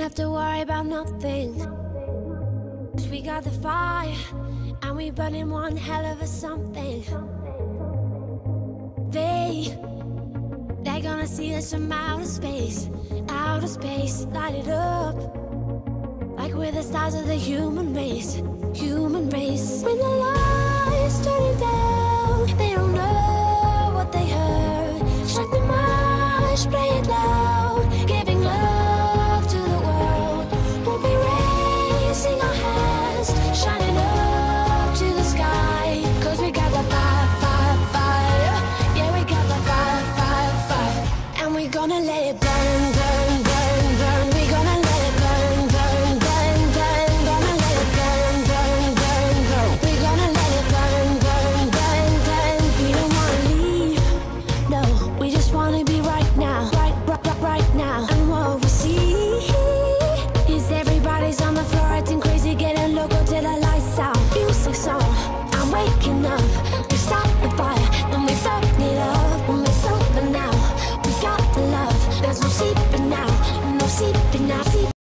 have to worry about nothing. Cause we got the fire, and we burning one hell of a something. They, they're gonna see us from outer space, outer space, light it up. Like we're the stars of the human race, human race.